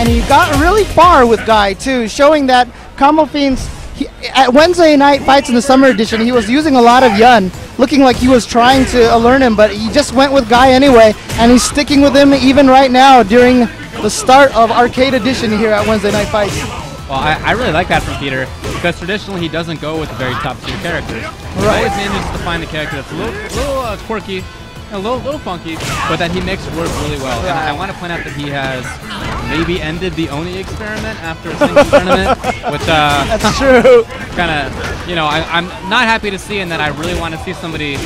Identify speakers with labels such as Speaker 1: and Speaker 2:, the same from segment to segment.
Speaker 1: And he got really far with Guy too, showing that Combofiends. He, at Wednesday night fights in the summer edition, he was using a lot of Yun, looking like he was trying to learn him, but he just went with Guy anyway, and he's sticking with him even right now during the start of Arcade Edition here at Wednesday Night Fights.
Speaker 2: Well, I, I really like that from Peter because traditionally he doesn't go with the very top tier characters. He
Speaker 1: Right.
Speaker 2: always manages to find a character that's a little, little uh, quirky, a little, little funky, but that he makes work really well. And I want to point out that he has maybe ended the Oni experiment after a single tournament, which uh,
Speaker 1: That's true.
Speaker 2: kind of, you know, I, I'm not happy to see, and that I really want to see somebody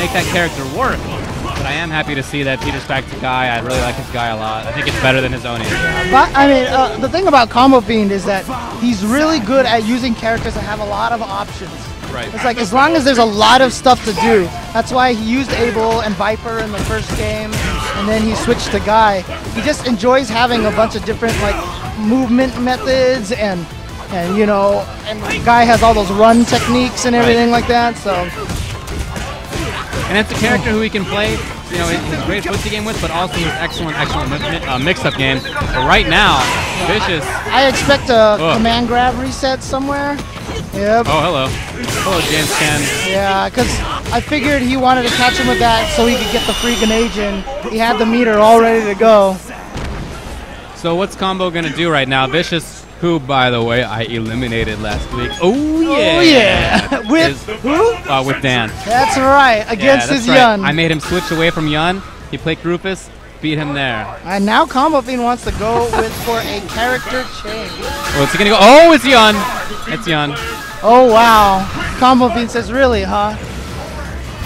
Speaker 2: make that character work. But I am happy to see that Peter's back to Guy. I really like his Guy a lot. I think it's better than his Oni.
Speaker 1: But I mean, uh, the thing about Combofiend is that he's really good at using characters that have a lot of options.
Speaker 2: Right.
Speaker 1: It's like as long as there's a lot of stuff to do. That's why he used Abel and Viper in the first game, and then he switched to Guy. He just enjoys having a bunch of different like movement methods and and you know, and Guy has all those run techniques and everything like that. So
Speaker 2: And it's a character who he can play, you know, his great footsie game with, but also his excellent, excellent uh, mix-up game. But right now, Vicious.
Speaker 1: I expect a
Speaker 2: Ugh.
Speaker 1: command grab reset somewhere. Yep.
Speaker 2: Oh, hello. Hello, James Ken.
Speaker 1: Yeah, because I figured he wanted to catch him with that so he could get the free grenade in. He had the meter all ready to go.
Speaker 2: So what's Combo gonna do right now? Vicious, who, by the way, I eliminated last week. Oh yeah.
Speaker 1: Oh yeah, with
Speaker 2: Is-
Speaker 1: who?
Speaker 2: Uh, with Dan.
Speaker 1: That's right,
Speaker 2: Yeah,
Speaker 1: against
Speaker 2: that's
Speaker 1: his
Speaker 2: right.
Speaker 1: Yun.
Speaker 2: I made him switch away from Yun. He played Rufus, beat him there.
Speaker 1: and now Combofiend wants to go with for a character change.
Speaker 2: Oh, is he gonna go? Oh, it's Yun. It's Yun.
Speaker 1: Oh wow, Combofiend says, really, huh?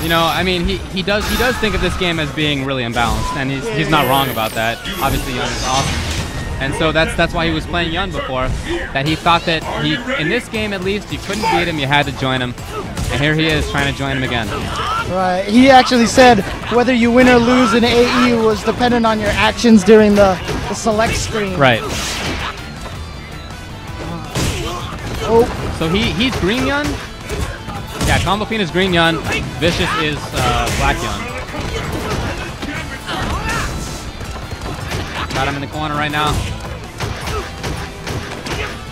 Speaker 2: You know, I mean, he, he does he does think of this game as being really imbalanced, and he's, he's not wrong about that. Obviously, Yun is awesome, and so that's that's why he was playing Yun before. That he thought that he in this game at least you couldn't beat him, you had to join him, and here he is trying to join him again.
Speaker 1: Right. He actually said whether you win or lose in AE was dependent on your actions during the, the select screen.
Speaker 2: Right.
Speaker 1: Oh,
Speaker 2: So he he's Green Yun. Yeah, Combofiend is Green Yun. Vicious is uh, Black Yun. Got him in the corner right now.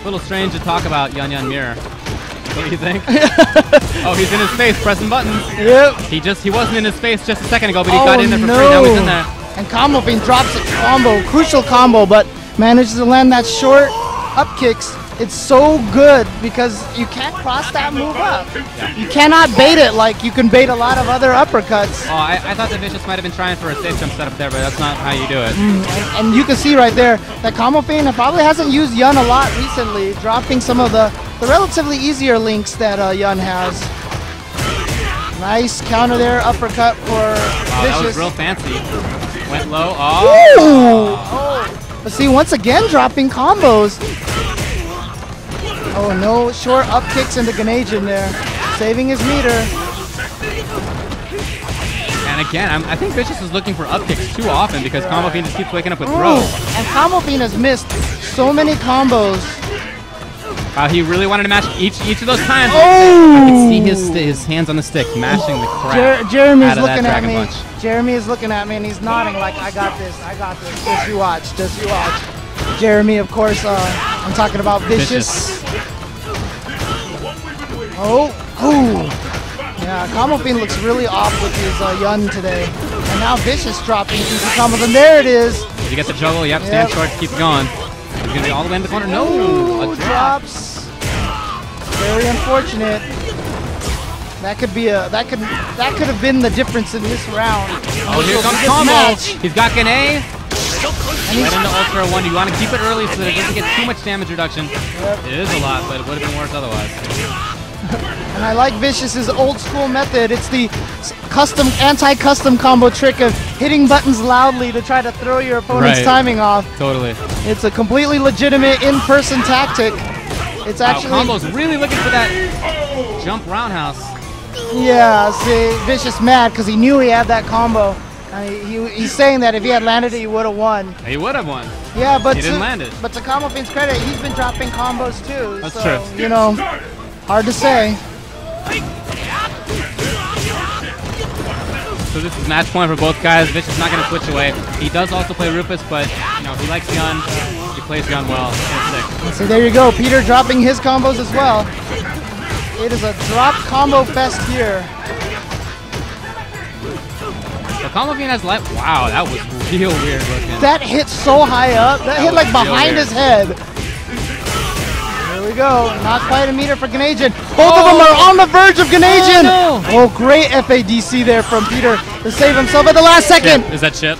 Speaker 2: A little strange to talk about Yun Yun Mirror. What do you think? oh, he's in his face pressing buttons.
Speaker 1: yep.
Speaker 2: He just he wasn't in his face just a second ago, but he
Speaker 1: oh,
Speaker 2: got in there for
Speaker 1: no.
Speaker 2: free. Now he's in there.
Speaker 1: And Combofiend drops a combo, crucial combo, but manages to land that short up kicks. It's so good because you can't cross that move up. You cannot bait it like you can bait a lot of other uppercuts.
Speaker 2: Oh, I, I thought the Vicious might have been trying for a safe jump setup there, but that's not how you do it.
Speaker 1: And you can see right there that Combofiend probably hasn't used Yun a lot recently, dropping some of the, the relatively easier links that uh, Yun has. Nice counter there, uppercut for
Speaker 2: Oh, that was
Speaker 1: Vicious.
Speaker 2: real fancy. Went low. Oh.
Speaker 1: Ooh. But see, once again, dropping combos. Oh no, short up kicks into Genei Jin in there, saving his meter.
Speaker 2: And again, I'm, I think Vicious is looking for up kicks too often because Combofiend just keeps waking up with throws.
Speaker 1: and Combofiend has missed so many combos.
Speaker 2: Wow, he really wanted to match each each of those times.
Speaker 1: Oh!
Speaker 2: I could see his his hands on the stick mashing the crap
Speaker 1: Jer- Jeremy's
Speaker 2: out of that
Speaker 1: looking at me.
Speaker 2: Punch.
Speaker 1: Jeremy is looking at me and he's nodding like, I got this, I got this. Just you watch, just you watch. Jeremy, of course, uh, I'm talking about Vicious. Oh, ooh. Yeah, Combofiend looks really off with his uh, Yun today. And now Vicious dropping easy combos, and there it is.
Speaker 2: Did you get the juggle? Yep, stand short, keep going. He's gonna be all the way in the corner. No,
Speaker 1: Ooh,
Speaker 2: a drop.
Speaker 1: drops. Very unfortunate. That could be a that could that could have been the difference in this round.
Speaker 2: Oh, here comes
Speaker 1: match.
Speaker 2: He's got Gane. Right into Ultra 1. You want to keep it early so that it doesn't get too much damage reduction. It is a lot, but it would have been worse otherwise.
Speaker 1: And I like Vicious's old school method. It's the custom, anti-custom combo trick of hitting buttons loudly to try to throw your opponent's
Speaker 2: Right.
Speaker 1: timing off.
Speaker 2: Totally.
Speaker 1: It's a completely legitimate in-person tactic. It's
Speaker 2: Wow,
Speaker 1: actually,
Speaker 2: Combo's really looking for that jump roundhouse.
Speaker 1: yeah. See, Vicious mad because he knew he had that combo. Uh, he, he's saying that if he had landed it, he would have won.
Speaker 2: He would have won.
Speaker 1: Yeah, but
Speaker 2: He
Speaker 1: to,
Speaker 2: didn't land it.
Speaker 1: But to Combofiend's credit, he's been dropping combos too.
Speaker 2: That's
Speaker 1: so,
Speaker 2: true.
Speaker 1: You know, hard to say.
Speaker 2: So this is match point for both guys. Vicious is not going to switch away. He does also play Rufus, but you know he likes Yun. He plays Yun well.
Speaker 1: So there you go. Peter dropping his combos as well. It is a drop combo fest here.
Speaker 2: The Combofiend has life. Wow, that was real weird looking.
Speaker 1: That hit so high up. That,
Speaker 2: That
Speaker 1: hit like behind his head. There we go. Not quite a meter for Genei Jin. Both of them oh. are on the verge of Genei Jin.
Speaker 2: Oh,
Speaker 1: Oh, great FADC there from Peter to save himself at the last second.
Speaker 2: Chip. Is that chip?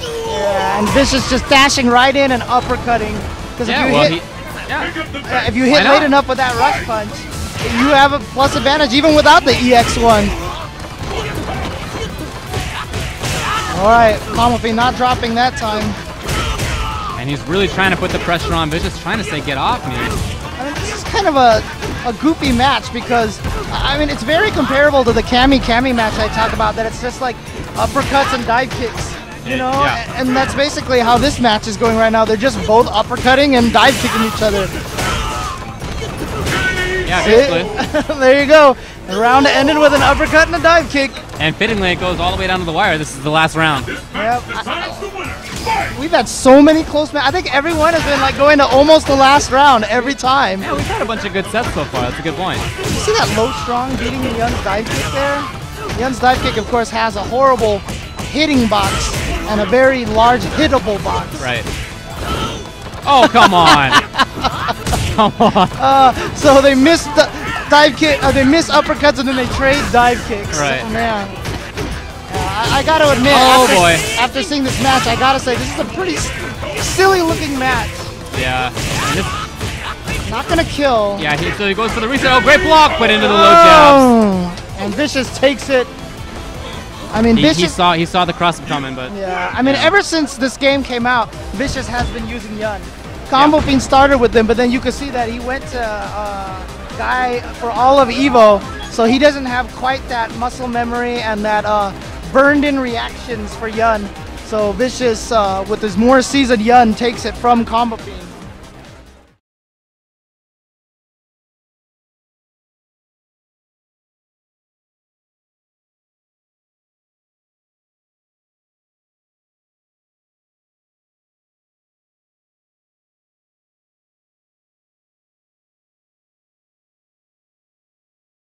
Speaker 1: Yeah, and Vicious just dashing right in and uppercutting. Because
Speaker 2: Yeah,
Speaker 1: if you
Speaker 2: well,
Speaker 1: hit,
Speaker 2: he. Yeah.
Speaker 1: if you hit late enough with that rush punch, you have a plus advantage even without the EX1. All right, Kamafi not dropping that time.
Speaker 2: And he's really trying to put the pressure on Vicious, trying to say, get off me.
Speaker 1: I mean, this is kind of a, a goofy match because, I mean, it's very comparable to the Cammy Cammy match I talk about, that it's just like uppercuts and dive kicks, you know?
Speaker 2: Yeah.
Speaker 1: And, that's basically how this match is going right now. They're just both uppercutting and dive kicking each other.
Speaker 2: Yeah, basically.
Speaker 1: there you go. The round ended with an uppercut and a dive kick.
Speaker 2: And fittingly, it goes all the way down to the wire. This is the last round.
Speaker 1: Yep. I- We've had so many close matches. I think everyone has been like going to almost the last round every time.
Speaker 2: Yeah, we've had a bunch of good sets so far. That's a good point.
Speaker 1: You see that low strong beating Yun's dive kick there? Yun's dive kick, of course, has a horrible hitting box and a very large hittable box.
Speaker 2: Right. Oh, come on. come on.
Speaker 1: Uh, so they missed the dive kick, uh, they miss uppercuts and then they trade dive kicks.
Speaker 2: Right.
Speaker 1: Oh, man. Yeah, I, I gotta admit,
Speaker 2: Oh,
Speaker 1: after,
Speaker 2: boy.
Speaker 1: after seeing this match, I gotta say this is a pretty silly looking match.
Speaker 2: Yeah.
Speaker 1: Not gonna kill.
Speaker 2: yeah, he, so he goes for the reset. Oh, great block, but into the low jabs.
Speaker 1: Oh, and Vicious takes it. I mean,
Speaker 2: He, he
Speaker 1: Vicious.
Speaker 2: saw he saw the cross coming, but
Speaker 1: Yeah, I mean,
Speaker 2: Yeah.
Speaker 1: ever since this game came out, Vicious has been using Yun. Combo
Speaker 2: Yeah.
Speaker 1: Fiend started with him, but then you could see that he went to uh, Guy for all of Evo, so he doesn't have quite that muscle memory and that uh, burned-in reactions for Yun. So Vicious, uh, with his more seasoned Yun, takes it from Combofiend.